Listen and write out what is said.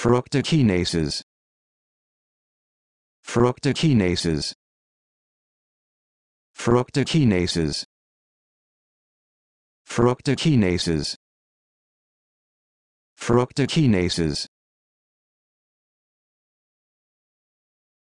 fructokinases fructokinases fructokinases fructokinases fructokinases